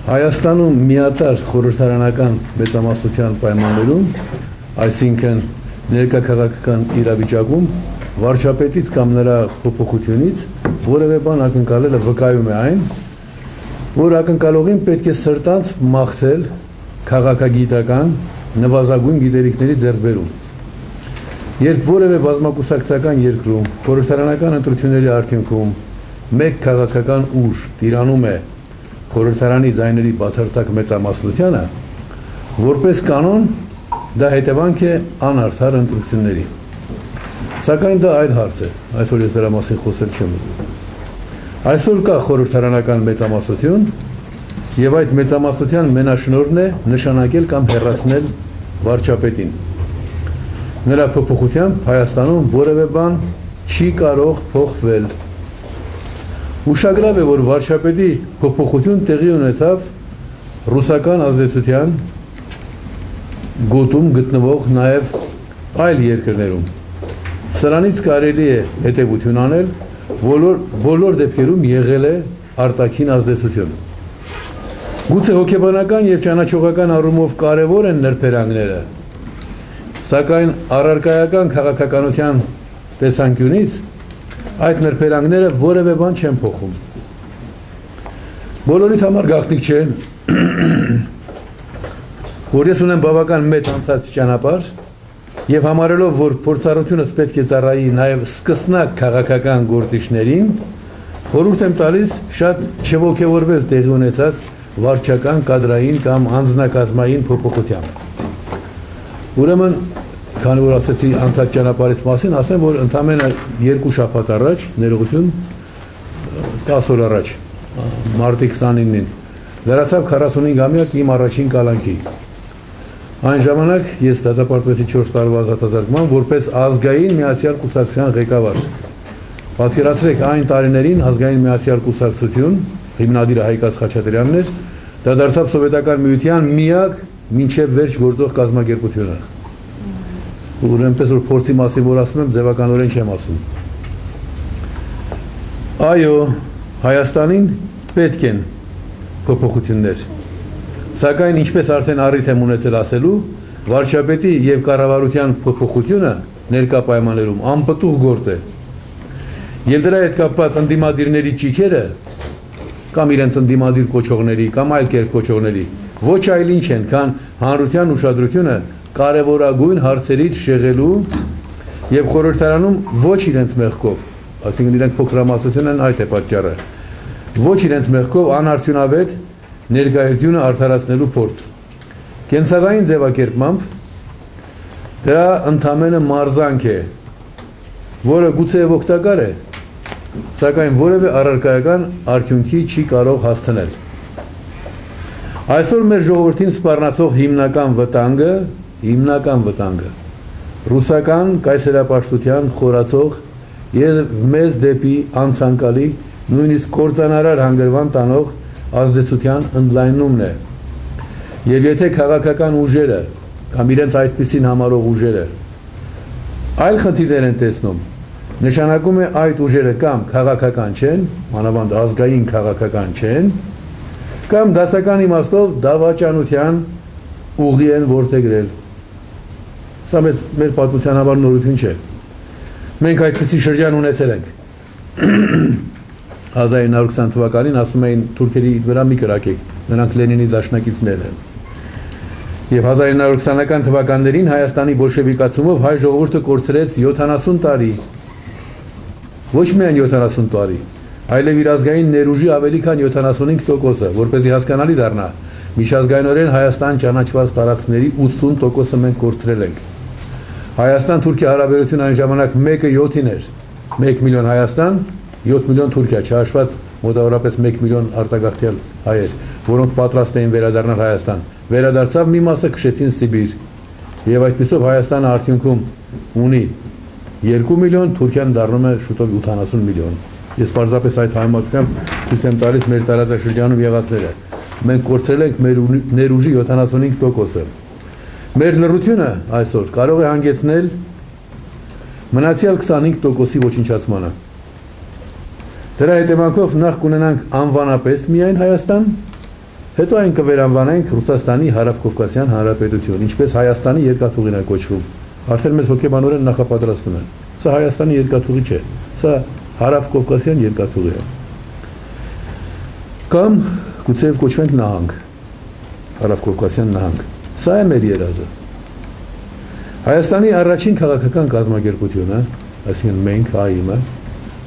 Հայաստանում միատար խորհրդարանական մեծամասնության պայմաններում, այսինքն ներկա քաղաքական իրավիճակում վարչապետից կամ նրա փոփոխությունից որևէ բան ակնկալելը վկայում է այն, որ ակնկալողին պետք է սրտանց մաղթել քաղաքագիտական նվազագույն գիտելիքների ձեռբերում։ Երբ որևէ բազմակուսակցական երկրում խորհրդարանական ընտրությունների արդյունքում մեկ քաղաքական ուժ տիրանում է խորհրդարանի ձայների բացարձակ մեծամասնությանը, որպես կանոն դա հետևանք է անարդար ընտրությունների։ Սակայն դա այլ հարց է, այսօր ես դրա մասին խոսել չեմ ուզում։ Այսօր կա խորհրդարանական մեծամասնություն, եւ այդ մեծամասնության մենաշնորհն է նշանակել կամ հերացնել վարչապետին։ Նրա փոփոխությամբ Հայաստանում որևէ բան չի կարող փոխվել Ուշագրավ է, որ վարչապետի փոփոխություն տեղի ունեցավ ռուսական ազդեցության գոտում գտնվող նաև այլ երկրներում։ Սրանից կարելի է հետևություն անել, բոլոր բոլոր դեպքերում եղել է արտաքին ազդեցություն։ Գուցե հոգեբանական եւ ճանաչողական առումով կարևոր են նրբերանգները, սակայն առարկայական քաղաքականության տեսանկյունից այդ նրբերանգները որևէ բան չեն փոխում։ Բոլորիդ համար գաղտնիք չէ, որ ես ունեմ բավական մեծ անցած ճանապարհ եւ համարելով, որ փորձառությունս պետք է ծառայի նաեւ սկսնակ քաղաքական գործիչներին, խորհուրդ եմ տալիս շատ չողոքեվորվել տեղի ունեցած վարչական կադրային կամ անձնակազմային փոփոխությամբ։ Ուրեմն քանի որ ասացի անցած ճանապարհից մասին, ասեմ, որ ընդամենը երկու շաբաթ առաջ, ներողություն, 10 օր առաջ, մարտի 29-ին, լրացավ 45-ամյակ իմ առաջին կալանքի։ Այն ժամանակ ես դատապարտվեցի 4 տարվա ազատազրկման որպես ազգային միացյալ կուսակցության ղեկավար։ Պատկերացրեք այն տարիներին ազգային միացյալ կուսակցություն հիմնադիրը Հայկաց Խաչատրյանն էր, դա դարձավ սովետական միության միակ մինչև վերջ գործող կազմակերպությունը ուրեմն պես որ փորձի մասին որ ասում եմ ձևականորեն չեմ ասում այո հայաստանին պետք են փոփոխություններ սակայն ինչպես արդեն առիթ եմ ունեցել ասելու վարչապետի եւ կառավարության փոփոխությունը ներկա պայմաններում անպտուղ գործ է եւ դրա հետ կապված ընդդիմադիրների ճիքերը կամ իրենց ընդդիմադիր կոչողների կամ այլ կերպ կոչողների ոչ այլ ինչ են, քան հանրության ուշադրությունը կարևորագույն հարցերից շեղելու եւ խորհրդարանում ոչ իրենց մեղքով, այսինքն իրենք փոքրամասնություն են, այդ է պատճառը։ Ոչ իրենց մեղքով անարդյունավետ ներկայությունը արդարացնելու փորձ։ Կենսաղային ձևակերպմամբ դրա ընդամենը մարզանք է, որը գուցե օգտակար է, սակայն որևէ առարկայական արդյունքի չի կարող հասցնել։ Այսօր մեր ժողովրդին սպառնացող հիմնական վտանգը հիմնական վտանգը ռուսական կայսերապաշտության խորացող եւ մեզ դեպի անցանկալի նույնիսկ կորցանարար հանգրվան տանող ազդեցության ընդլայնումն է եւ եթե քաղաքական ուժերը կամ իրենց այդպեսին համարող ուժերը այլ խնդիրներ են տեսնում նշանակում է այդ ուժերը կամ քաղաքական չեն մանավանդ ազգային քաղաքական չեն կամ դասական իմաստով դավաճանության ուղի են որտեգրել Սա մեզ մեր պատմության համար նորություն չէ։ Մենք այդպիսի շրջան ունեցել ենք։ 1920 թվականին ասում էին թուրքերի վրա մի կրակեք, նրանք Լենինի դաշնակիցներ են։ Եվ 1920-ական թվականներին Հայաստանի բոլշևիկացումով հայ ժողովուրդը կորցրեց 70 տարի։ Ոչ միայն 70 տարի, այլև իր ազգային ներուժի ավելի քան 75%-ը, որ เป զի հասկանալի դառնա։ Միջազգայինորեն Հայաստան ճանաչված տարածքների 80%-ը մենք կորցրել ենք։ Հայաստան-Թուրքիա հարաբերությունը այն ժամանակ 1-ը 7-ին էր։ 1 միլիոն Հայաստան, 7 միլիոն Թուրքիա, չհաշված մոտավորապես 1 միլիոն արտագաղթյալ հայեր, որոնք պատրաստ էին վերադառնալ Հայաստան։ Վերադարձավ մի մասը քշեցին Սիբիր։ Եվ այդպեսով Հայաստանը արդյունքում ունի 2 միլիոն, Թուրքիան դառնում է շուտով 80 միլիոն։ Ես պարզապես այդ համեմատությամբ ցույց եմ տալիս մեր տարածաշրջանում եղածները։ Մենք կորցրել ենք մեր ներուժի 75%-ը։ Մեր լրությունը այսօր կարող է հանգեցնել մնացյալ 25%-ի ոչնչացմանը։ Դրա հետևանքով նախ կունենանք անվանապես միայն Հայաստան, Հետո այն կվերանվանենք Ռուսաստանի Հարավկովկասյան Հանրապետություն, ինչպես Հայաստանի երկաթուղին է կոչվում։ Արդեն մեզ հոգեբանորեն նախապատրաստում են։ Սա Հայաստանի երկաթուղի չէ, սա Հարավկովկասյան երկաթուղի է։ Կամ գուցե կոչվենք նահանգ։ Հարավկովկասյան նահանգ։ Սա է մեր երազը։ Հայաստանի առաջին քաղաքական կազմակերպությունը, այսինքն մենք ԱԻՄ-ը,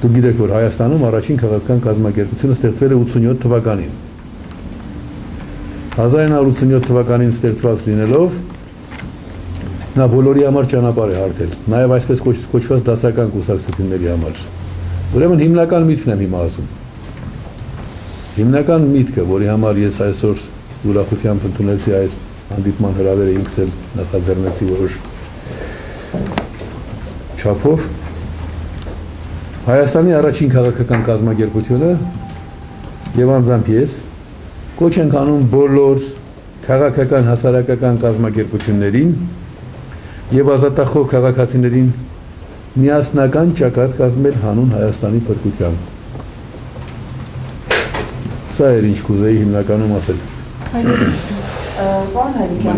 դուք գիտեք, որ Հայաստանում առաջին քաղաքական կազմակերպությունը ստեղծվել է 87 թվականին։ 1987 թվականին ստեղծված լինելով նա բոլորի համար ճանապարհ է հարթել, նաև այսպես կոչ, կոչված դասական կուսակցությունների համար։ Ուրեմն հիմնական միտքն եմ հիմա ասում։ Հիմնական միտքը, որի համար ես այսօր ուրախությամբ ընդունեցի այս հանդիպման հրավերը ինքս էլ նախաձեռնեցի որոշ չափով Հայաստանի առաջին քաղաքական կազմակերպությունը եւ անձամբ ես կոչ ենք անում բոլոր քաղաքական հասարակական կազմակերպություններին եւ ազատախոհ քաղաքացիներին միասնական ճակատ կազմել հանուն Հայաստանի փրկության։ Սա էր ինչ կուզեի հիմնականում ասել։ Պարոն Հայրիկյան,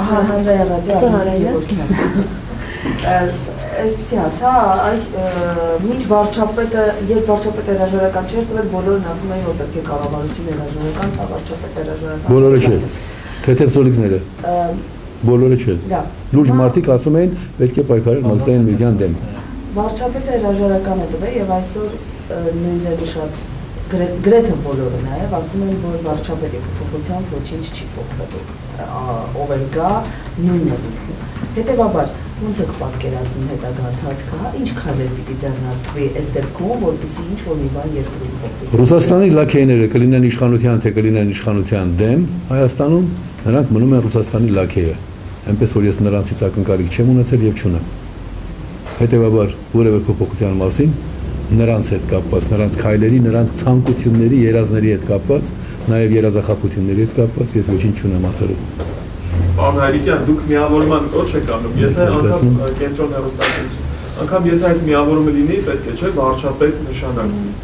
ահա հանրայ ռադիո այսպեսի հացա, այ միջ վարչապետը, երբ վարչապետը հրաժարական չէր տվել, բոլորն ասում էին, որ պետք է կառավարություն հրաժարական, տա վարչապետը հրաժարական։ Բոլորը չէ։ Թեթև սոլիկները բոլորը չէ։ Լուրջ մարդիկ ասում էին պետք է պայքարել մաքսային միության դեմ։ Վարչապետը հրաժարական է տվել եւ այսօր նույն ձևիշած գրեթե բոլորը նաեւ ասում են որ վարչապետի փոփոխությամբ ոչինչ չի փոխվելու։ Ով էլ գա նույնն է ինքը։ Հետևաբար ո՞նց եք պատկերացնում հետագա ընթացքը, հա, ինչ քայլեր պիտի ձեռնարկվի այս դեպքում, որպեսզի ինչ որ մի բան երկրում փոխվի։ Ռուսաստանի լաքեյները կլինեն իշխանության թե կլինեն իշխանության դեմ Հայաստանում նրանք մնում են Ռուսաստանի լաքեյը, այնպես որ ես նրանցից ակնկալիք չեմ ունեցել եւ չունեմ։ Հետևաբար որևէ փոփոխության մասին նրանց հետ կապված, նրանց քայլերի, նրանց ցանկությունների, երազների հետ կապված, նաև երազախապությունների հետ կապված ես ոչինչ չունեմ ասելու։ Պարոն Հայրիկյան, դուք միավորման կոչ եք անում, եթե անգամ կենտրոն հեռուստատեսություն, անգամ եթե այդ միավորումը լինի, պետք է չէ վարչապետ նշանակվի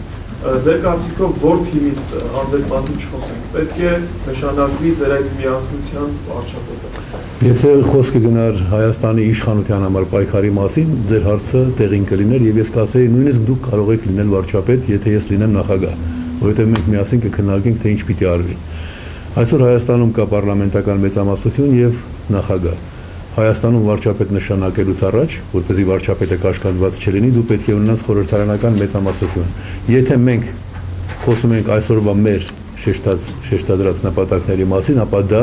ձեր կարծիքով որ թիմից անձեր մասին չխոսենք, պետք է նշանակվի ձեր այդ միասնության վարչապետը։ Եթե խոսքը գնար Հայաստանի իշխանության համար պայքարի մասին, ձեր հարցը տեղին կլիներ եւ ես կասեի նույնիսկ դուք կարող եք լինել վարչապետ, եթե ես լինեմ նախագահ, որովհետեւ մենք միասին կքննարկենք թե ինչ պիտի արվի։ Այսօր Հայաստանում կա parlamentakan մեծամասնություն եւ նախագահ Հայաստանում վարչապետ նշանակելուց առաջ, որպեսզի վարչապետը կաշկանդված չլինի, դու պետք է ունենաս խորհրդարանական մեծամասնություն։ Եթե մենք խոսում ենք այսօրվա մեր շեշտած շեշտադրած նպատակների մասին, ապա դա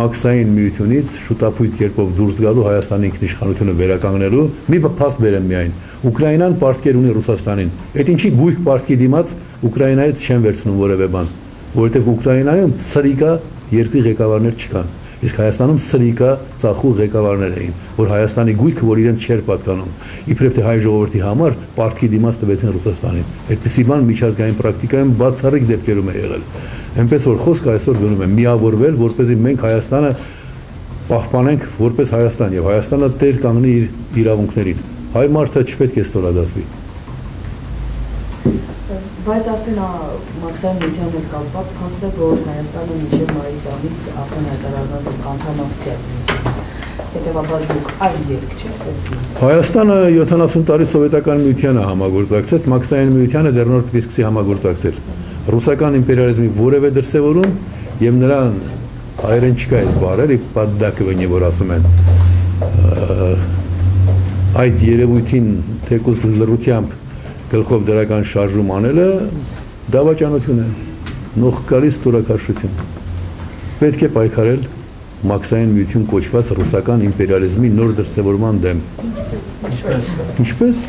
մաքսային միությունից շուտապույտ կերպով դուրս գալու Հայաստանի ինքնիշխանությունը վերականգնելու մի փաստ բերեմ միայն Ուկրաինան պարտքեր ունի Ռուսաստանին այդ ինչի գույք պարտքի դիմաց Ուկրաինայից չեն վերցնում որևէ բան որովհետև Ուկրաինայում սրիկա երկրի ղեկավարներ չկան իսկ Հայաստանում սրիկա ծախու ղեկավարներ էին, որ Հայաստանի գույքը, որ իրենց չէր պատկանում, իբրև թե հայ ժողովրդի համար պարտքի դիմաց տվեցին Ռուսաստանին։ Այդպիսի բան միջազգային պրակտիկայում բացառիկ դեպքերում է եղել։ Այնպես որ խոսքը այսօր գնում է միավորվել, որպեսզի մենք Հայաստանը պահպանենք որպես Հայաստան եւ Հայաստանը տեր կանգնի իր իրավունքներին։ Հայ մարդը չպետք է ստորադասվի բայց արդեն մաքսային միության հետ կապված փաստ է, որ Հայաստանը մինչև մայիս ամիս արդեն հայտարարվել է անդամակցիա միության։ Հետևաբար դուք այլ երկ չեք տեսնում։ Հայաստանը 70 տարի սովետական միությանը համագործակցեց, մաքսային միությանը դեռ նոր պիտի սկսի համագործակցել։ Ռուսական իմպերիալիզմի որևէ դրսևորում եւ նրան հայերեն չկա այդ բառերը, պատդակվենի որ ասում են այդ երևույթին թեկուզ լրությամբ գլխով դրական շարժում անելը դավաճանություն է, նող գալիս տուրակարշություն։ Պետք է պայքարել մաքսային միություն կոչված ռուսական իմպերիալիզմի նոր դրսևորման դեմ։ Ինչպես։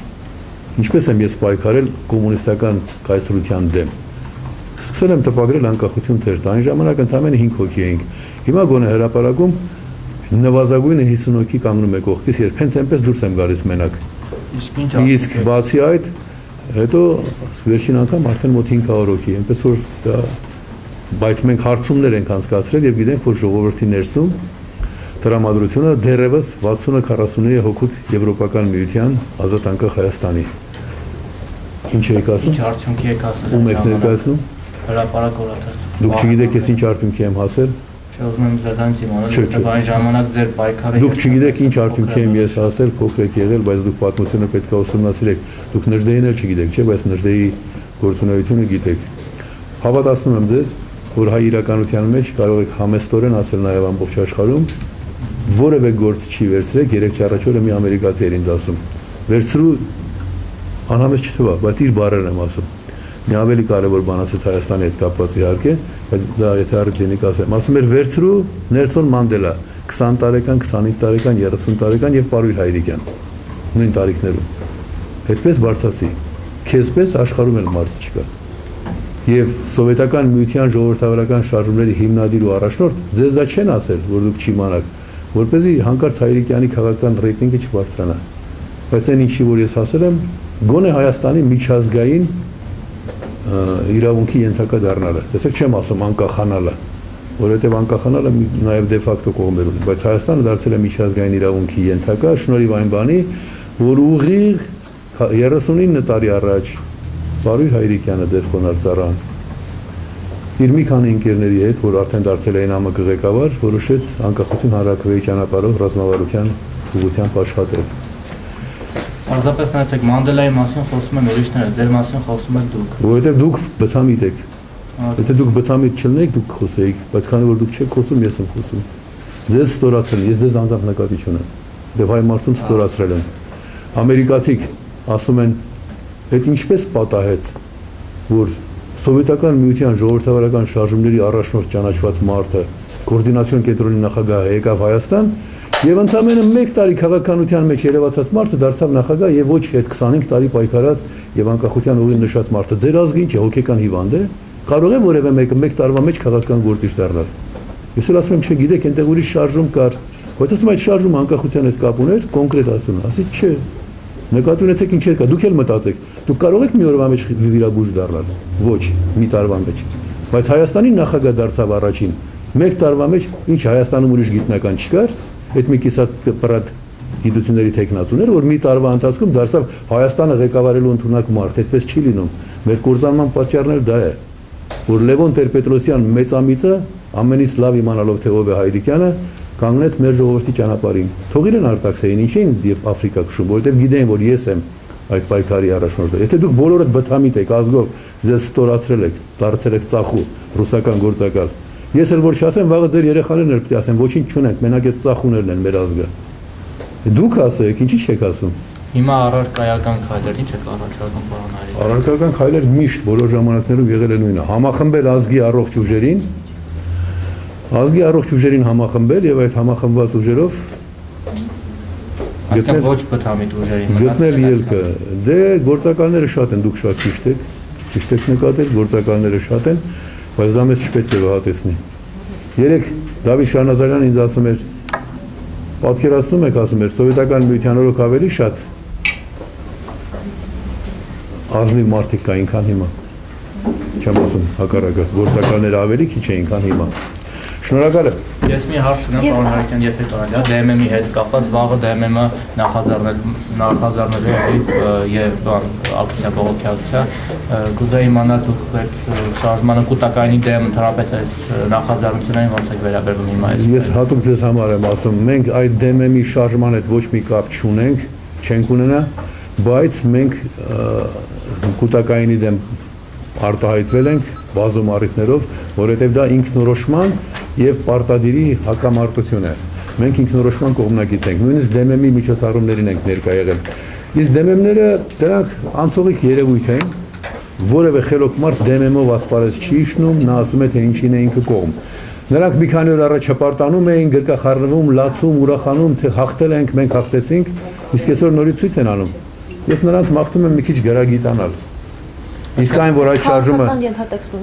Ինչպես եմ ես պայքարել կոմունիստական կայսրության դեմ։ Սկսել եմ տպագրել անկախություն թերթ, այն ժամանակ ընդամենը 5 հոգի էինք։ Հիմա գոնե հրաապարակում նվազագույնը 50 հոգի կանգնում է կողքից, երբ հենց այնպես դուրս եմ գալիս մենակ։ Իսկ բացի այդ Հետո վերջին անգամ արդեն մոտ 500 հոգի, այնպես որ դա բայց մենք հարցումներ ենք անցկացրել եւ գիտենք, որ ժողովրդի ներսում տրամադրությունը դեռևս 60-40-ի հոգուտ Եվրոպական միության ազատ անկախ Հայաստանի։ Ինչ եք ասում։ Ինչ արդյունքի եք ասել։ Ում եք ներկայացնում։ Հրապարակ օրաթերթ։ Դուք չգիտեք ես ինչ արդյունքի եմ հասել։ Չէ, ուզում եմ ձեզանից իմանալ, որտեղ այն ժամանակ ձեր պայքարը Դուք չգիտեք ինչ արդյունքի եմ ես հասել, փոքր եք եղել, բայց դուք պատմությունը պետք է ուսումնասիրեք։ Դուք Նժդեին էլ չգիտեք, չէ, բայց Նժդեի գործունեությունը գիտեք։ Հավատացնում եմ ձեզ, որ հայ իրականության մեջ կարող եք համեստորեն ասել նաև ամբողջ աշխարհում, որևէ գործ չի վերցրեք, երեք չառաջ օրը մի ամերիկացի էր ինձ ասում։ Վերցրու անհամես չթվա, բայց իր բառերն եմ ասում։ Մի ավելի կարևոր բան ասեց Հայաստանի հետ կապված իհարկե, բայց դա եթե առիթ լինի կասեմ, ասում էր վերցրու Նելսոն Մանդելա 20 տարեկան, 25 տարեկան, 30 տարեկան եւ Պարույր Հայրիկյան նույն տարիքներում։ Այդպես բարձացի։ Քեզպես աշխարհում էլ մարդ չկա։ Եվ սովետական միության ժողովրդավարական շարժումների հիմնադիր ու առաջնորդ ձեզ դա չեն ասել, որ դուք չիմանաք, որ เป զի հանկարծ Հայրիկյանի քաղաքական ռեյտինգը չբարձրանա։ Բայց այն ինչի որ ես ասել եմ, գոնե Հայաստանի միջազգային իրավունքի ենթակա դառնալը։ Տեսեք, չեմ ասում անկախանալը, որովհետև անկախանալը նաև դե ֆակտո կողմեր ունի, բայց Հայաստանը դարձել է միջազգային իրավունքի ենթակա շնորհիվ այն բանի, որ ուղիղ 39 տարի առաջ Բարույր Հայրիկյանը դեր խոնարհ իր մի քանի ընկերների հետ, որ արդեն դարձել էին ԱՄԿ ղեկավար, որոշեց անկախություն հանրակրվեի ճանապարհով ռազմավարության ուղղությամբ աշխատել։ Պարզապես նայեցեք Մանդելայի մասին խոսում են ուրիշները, ձեր մասին խոսում եք դուք։ Որովհետև դուք բթամիտ եք։ Եթե դուք բթամիտ չլինեիք, դուք խոսեիք, բայց քանի որ դուք չեք խոսում, ես եմ խոսում։ Ձեզ ստորացրել, ես դες անձամբ նկատի չունեմ։ Դե հայ մարդուն ստորացրել են։ Ամերիկացիք ասում են, այդ ինչպես պատահեց, որ սովետական միության ժողովրդավարական շարժումների առաջնորդ ճանաչված մարդը կոորդինացիոն կենտրոնի նախագահը եկավ Հայաստան եւ ընդամենը 1 տարի քաղաքականության մեջ երևացած մարդը դարձավ նախագահ եւ ոչ այդ 25 տարի պայքարած եւ անկախության ուղին նշած մարդը. Ձեր ազգը ինչ է հոգեկան հիվանդ է կարող է որևէ մեկը 1 տարվա մեջ քաղաքական գործիչ դառնալ ես էլ ասում եմ չգիտեք այնտեղ ուրիշ շարժում կար բայց ասում այդ շարժումը անկախության հետ կապ ուներ կոնկրետ ասում ասի չէ նկատի ունեցեք ինչեր կա դուք էլ մտածեք դուք կարող եք մի օրվա մեջ վիրաբույժ դառնալ ոչ մի տարվա մեջ բայց Հայաստանի նախագահ դարձավ առաջին մեկ տարվա մեջ ինչ Հայաստանում ուրիշ գիտնական չկար այդ մի կիսատ պրատ գիտությունների տեխնացուներ որ մի տարվա ընթացքում դարձավ Հայաստանը ղեկավարելու ընդունակ մարդ այդպես չի լինում մեր կորզանման պատճառն էլ դա է որ Լևոն Տեր-Պետրոսյան մեծամիտը ամենից լավ իմանալով թե ով է Հայրիկյանը կանգնեց մեր ժողովրդի ճանապարհին։ Թող իրեն արտաքսեին ինչ էին եւ Աֆրիկա քշում, որովհետեւ գիտեն որ ես եմ այդ պայքարի առաջնորդը։ Եթե դուք բոլորդ բթամիտ եք ազգով, ձեզ ստորացրել եք, դարձել եք ծախու ռուսական գործակալ։ Ես էլ որ չասեմ, վաղը ձեր երեխաներն էլ է ասեն, ոչինչ չունենք, մենակ այդ ծախուներն են մեր ազգը։ Դուք ասեք, ինչի՞ չեք ասում։ Հիմա առարկայական քայլեր ինչ եք առաջարկում պարոն Արի։ Առարկական քայլեր միշտ բոլոր ժամանակներում եղել է նույնը։ Համախմբել ազգի առողջ ուժերին, ազգի առողջ ուժերին համախմբել եւ այդ համախմբված ուժերով գտնել- ոչ բթամիտ ուժերի գտնել ելքը։ Դե գործակալները շատ են, դուք շատ ճիշտ եք, ճիշտ եք նկատել, գործակալները շատ են, բայց դա մեզ չպետք է վհատեցնի։ Երեք Դավիթ Շանազարյանը ինձ ասում էր, պատկերացնում եք, ասում էր, սովետական միության օրոք ավելի շատ ազնիվ մարդիկ կային, քան հիմա։ Չեմ ասում հակառակը, գործակալները ավելի քիչ էին, քան հիմա։ Շնորհակալ եմ։ Ես մի հարց ունեմ պարոն Հարիկյան, եթե կարելի է, դե DMM-ի հետ կապված վաղը դե DMM-ը նախաձեռնել նախաձեռնելու հետ եւ բան ակցիա բողոքյակցիա գուզե իմանալ դուք եք շարժմանը կուտակայինի դեմ ընդհանրապես այս նախաձեռնություններին ոնց եք վերաբերվում հիմա այս Ես հատուկ ձեզ համար եմ ասում, մենք այդ DMM-ի շարժման հետ ոչ մի կապ չունենք, չենք ունենա, բայց մենք կուտակայինի դեմ արտահայտվել ենք բազում առիթներով, որովհետև դա ինքնորոշման եւ պարտադիրի հակամարտություն է։ Մենք ինքնորոշման կողմնակից ենք, նույնիսկ դեմեմի միջոցառումներին ենք ներկա եղել։ Իսկ դեմեմները դրանք անցողիկ երևույթ են, որևէ խելոք մարդ դեմեմով ասպարեզ չի իշնում, նա ասում է թե ինչին է ինքը կողմ։ Նրանք մի քանի օր առաջ հպարտանում էին, գրկախառնվում, լացում, ուրախանում, թե հաղթել ենք, մենք հաղթեցինք, իսկ այսօր նորից ցույց են անում։ Ես նրանց մաղթում եմ մի քիչ գրագիտանալ։ Իսկ այն, որ այդ շարժումը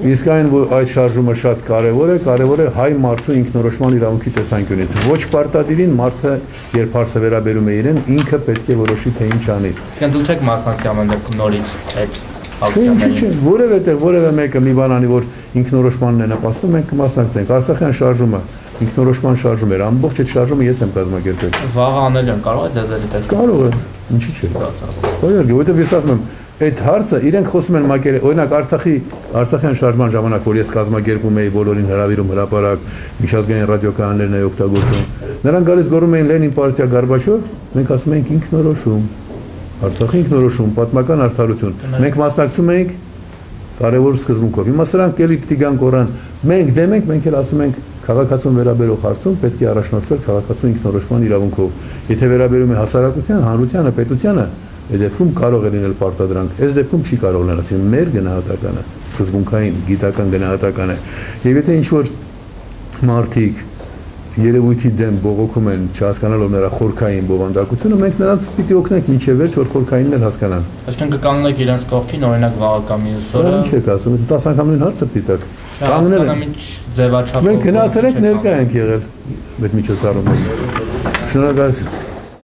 Իսկ այն, որ այդ շարժումը շատ կարևոր է, կարևոր է հայ մարդու ինքնորոշման իրավունքի տեսանկյունից։ Ոչ պարտադիրին մարդը, երբ հարցը վերաբերում է իրեն, ինքը պետք է որոշի թե ինչ անի։ Այսինքն դուք չեք մասնակցի ամեն դեպքում նորից այդ ինչի՞ չէ, ակցիաներին որևէ տեղ որևէ մեկը մի բան անի, որ ինքնորոշմանն է նպաստում, մենք կմասնակցենք։ Արցախյան շարժումը ինքնորոշման շարժում էր, ամբողջ այդ շարժումը ես եմ կազմակերպել։ վաղը անել են կարող է ձեզ տեսք Կարող է, ինչի՞ չէ։ Օրինակ, որովհետև ես ասում եմ, այդ հարցը իրենք խոսում են մակեր օրինակ Արցախի Արցախյան շարժման ժամանակ որ ես կազմակերպում էի բոլորին հրավիրում հրապարակ միջազգային ռադիոկանալներն էի օգտագործում նրանք գալիս գոռում էին Լենին պարտիա Գարբաչով մենք ասում էինք ինքնորոշում Արցախի ինքնորոշում պատմական արդարություն մենք մասնակցում էինք կարևոր սկզբունքով հիմա սրանք էլի պիտի գան կորան մենք դեմ ենք մենք էլ ասում ենք քաղաքացուն վերաբերող հարցում պետք է առաջնորդվել քաղաքացու ինքնորոշման իրավունքով եթե վերաբերում է հասարակության հանրությանը պետությանը Այդ դեպքում կարող է լինել պարտադրանք, այս դեպքում չի կարող լինել, մեր գնահատականը, սկզբունքային գիտական գնահատականը։ Եվ եթե ինչ որ մարդիկ երևույթի դեմ բողոքում են, չհասկանալով նրա խորքային բովանդակությունը, մենք նրանց պիտի օգնենք մինչև վերջ, որ խորքայինն էլ հասկանան։ Այսինքն կկանգնեք իրենց կողքին, օրինակ վաղը կամ մյուս օրը։ Ինչ եք ասում, 10 անգամ նույն հարցը պիտակ։ Կանգնել են Մենք գնացել ենք ներկա ենք եղել այդ միջոցառումներին։ Շնորհակալություն։